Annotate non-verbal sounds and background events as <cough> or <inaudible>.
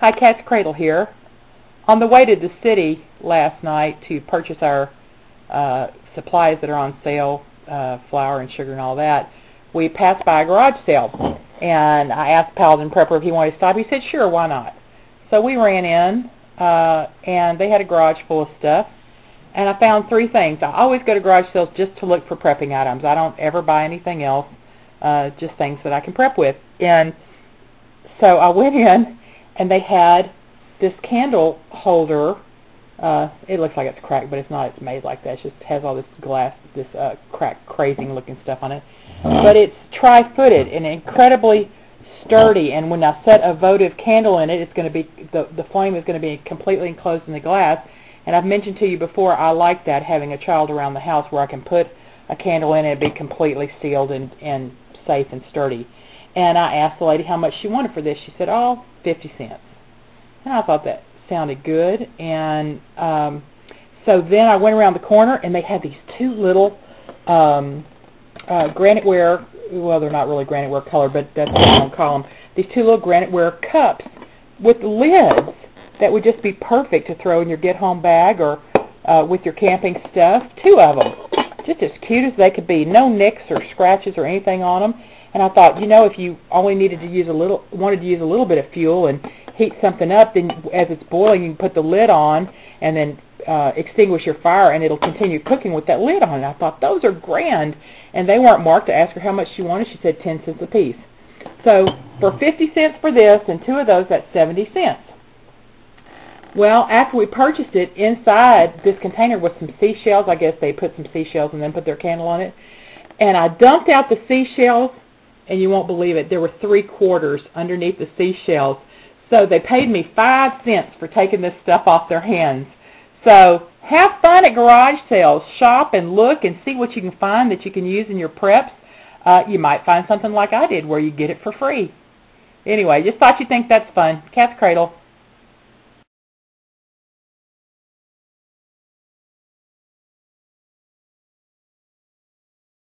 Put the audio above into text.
Hi, Cat's Cradle here. On the way to the city last night to purchase our uh, supplies that are on sale, uh, flour and sugar and all that, we passed by a garage sale. And I asked Paladin Prepper if he wanted to stop. He said, sure, why not? So we ran in, uh, and they had a garage full of stuff. And I found three things. I always go to garage sales just to look for prepping items. I don't ever buy anything else, uh, just things that I can prep with. And so I went <laughs> in, and they had this candle holder. Uh, it looks like it's cracked, but it's not. It's made like that. It just has all this glass, this uh, cracked, crazing looking stuff on it. But it's tri-footed and incredibly sturdy. And when I set a votive candle in it, it's going to be the the flame is going to be completely enclosed in the glass. And I've mentioned to you before, I like that having a child around the house where I can put a candle in it and be completely sealed and and safe and sturdy. And I asked the lady how much she wanted for this. She said, oh, 50 cents. And I thought that sounded good. And um, so then I went around the corner, and they had these two little um, uh, graniteware, well, they're not really graniteware color, but that's what I'm going to call them, these two little graniteware cups with lids that would just be perfect to throw in your get-home bag or uh, with your camping stuff. Two of them. Just as cute as they could be. No nicks or scratches or anything on them. And I thought, you know, if you only needed to use a little, wanted to use a little bit of fuel and heat something up, then as it's boiling, you can put the lid on and then uh, extinguish your fire, and it'll continue cooking with that lid on. And I thought, those are grand. And they weren't marked. I asked her how much she wanted. She said 10 cents a piece. So for 50 cents for this and two of those, that's 70 cents. Well, after we purchased it, inside this container was some seashells. I guess they put some seashells and then put their candle on it. And I dumped out the seashells, and you won't believe it, there were three quarters underneath the seashells. So they paid me five cents for taking this stuff off their hands. So have fun at garage sales. Shop and look and see what you can find that you can use in your preps. Uh, you might find something like I did where you get it for free. Anyway, just thought you'd think that's fun. Cat's Cradle.